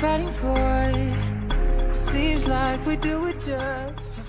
fighting for? Seems like we do it just for